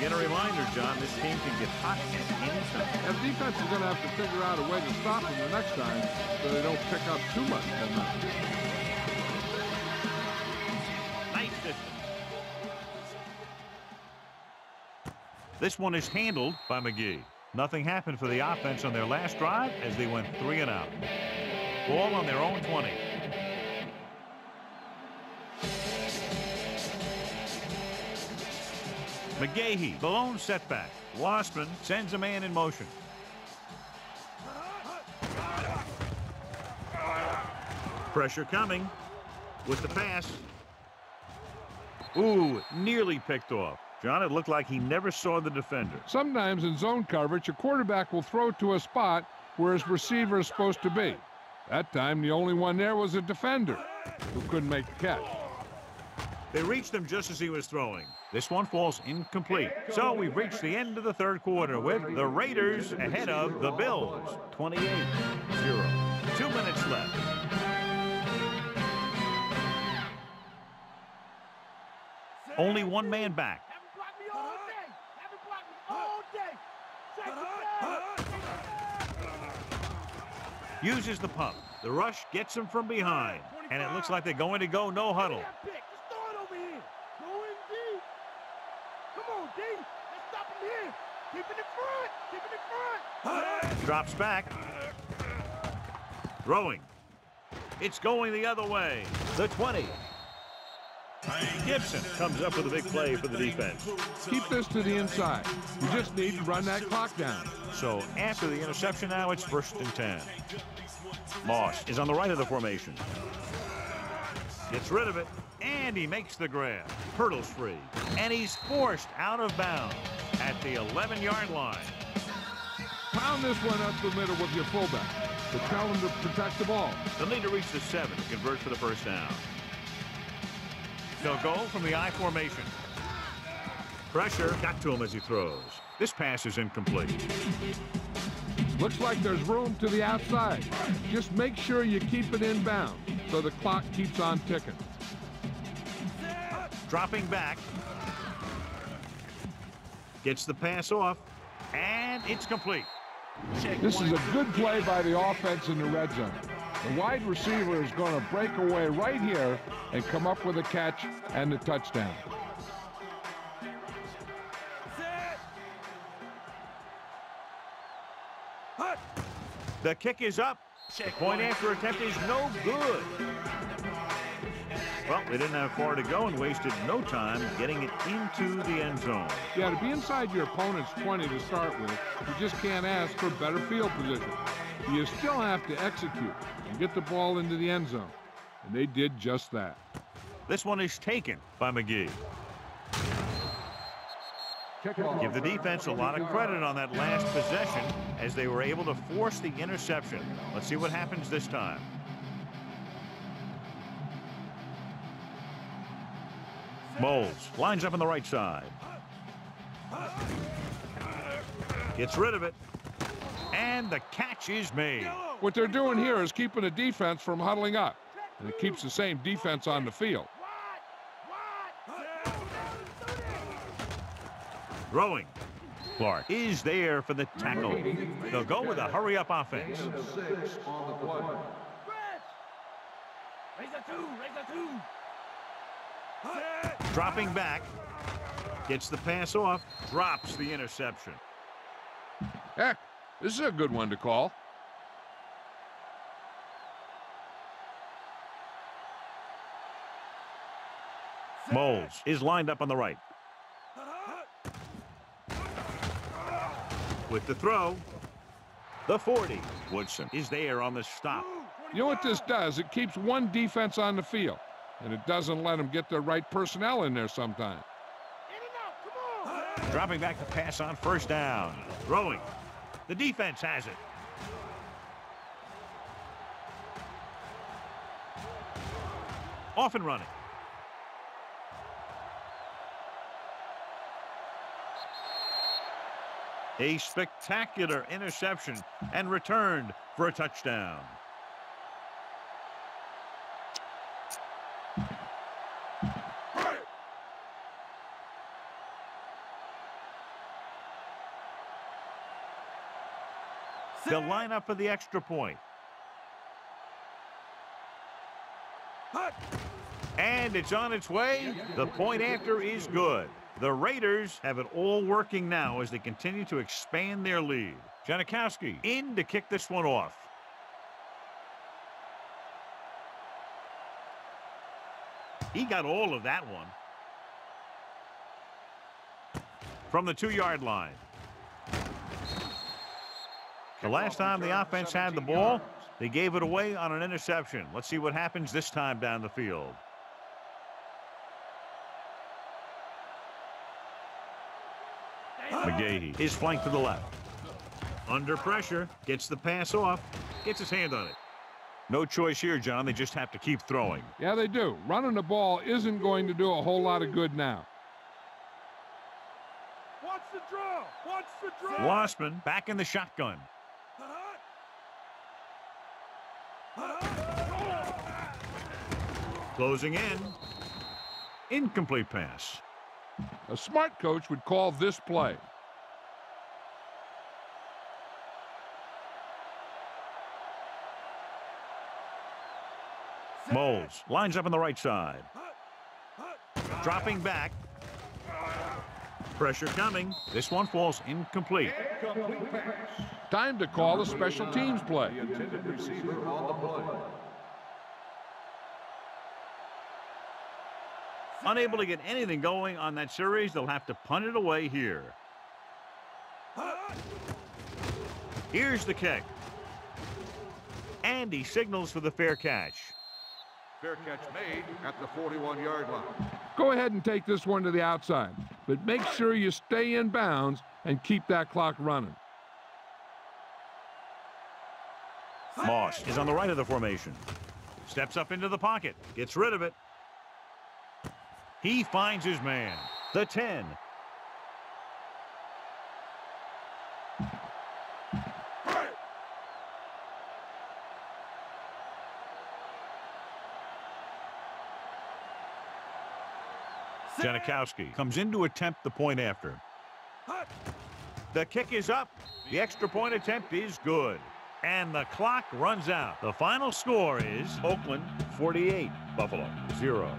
Again, a reminder, John, this team can get hot at any time. And defense is going to have to figure out a way to stop them the next time so they don't pick up too much. Nice distance. This one is handled by McGee. Nothing happened for the offense on their last drive as they went three and out. Ball on their own 20. McGahee, the lone setback. Wasserman sends a man in motion. Pressure coming with the pass. Ooh, nearly picked off. John, it looked like he never saw the defender. Sometimes in zone coverage, a quarterback will throw to a spot where his receiver is supposed to be. That time, the only one there was a defender who couldn't make the catch. They reached him just as he was throwing. This one falls incomplete. So we've reached the end of the third quarter with the Raiders ahead of the Bills. 28-0. Two minutes left. Only one man back. Uses the pump. The rush gets him from behind. And it looks like they're going to go no huddle. Drops back. Throwing. It's going the other way. The 20. Gibson comes up with a big play for the defense. Keep this to the inside. You just need to run that clock down. So after the interception now, it's first and 10. Moss is on the right of the formation. Gets rid of it, and he makes the grab. Hurdles free, and he's forced out of bounds at the 11-yard line. Pound this one up the middle with your fullback, but tell him to protect the ball. They'll need to reach the seven to convert for the first down. They'll go from the I formation. Pressure got to him as he throws. This pass is incomplete. Looks like there's room to the outside. Just make sure you keep it inbound so the clock keeps on ticking. Dropping back. Gets the pass off. And it's complete. This is a good play by the offense in the red zone. The wide receiver is going to break away right here and come up with a catch and the touchdown. The kick is up. Point after attempt is no good. Well, they didn't have far to go and wasted no time getting it into the end zone. Yeah, to be inside your opponent's 20 to start with, you just can't ask for better field position. You still have to execute and get the ball into the end zone. And they did just that. This one is taken by McGee. Give the defense a lot of credit on that last possession as they were able to force the interception. Let's see what happens this time. Moulds lines up on the right side. Gets rid of it. And the catch is made. What they're doing here is keeping the defense from huddling up. And it keeps the same defense on the field. Throwing. Clark is there for the tackle. They'll go with a hurry-up offense. Dropping back. Gets the pass off. Drops the interception. Heck, this is a good one to call. Moulds is lined up on the right. With the throw, the 40. Woodson is there on the stop. You know what this does? It keeps one defense on the field, and it doesn't let them get the right personnel in there sometimes. Dropping back to pass on first down. Throwing. The defense has it. Off and running. A spectacular interception and returned for a touchdown. They'll line up for the extra point. And it's on its way. The point after is good. The Raiders have it all working now as they continue to expand their lead. Janikowski in to kick this one off. He got all of that one. From the two-yard line. The last time the offense had the ball, they gave it away on an interception. Let's see what happens this time down the field. McGahee is flanked to the left. Under pressure, gets the pass off, gets his hand on it. No choice here, John. They just have to keep throwing. Yeah, they do. Running the ball isn't going to do a whole lot of good now. Watch the draw. Watch the draw. Losman back in the shotgun. Closing in. Incomplete pass. A smart coach would call this play. Moulds lines up on the right side. Dropping back. Pressure coming. This one falls incomplete. Time to call a special teams play. Unable to get anything going on that series, they'll have to punt it away here. Here's the kick. And he signals for the fair catch. Fair catch made at the 41-yard line. Go ahead and take this one to the outside, but make sure you stay in bounds and keep that clock running. Moss is on the right of the formation. Steps up into the pocket. Gets rid of it. He finds his man. The 10. Janikowski comes in to attempt the point after. The kick is up. The extra point attempt is good. And the clock runs out. The final score is Oakland 48, Buffalo 0.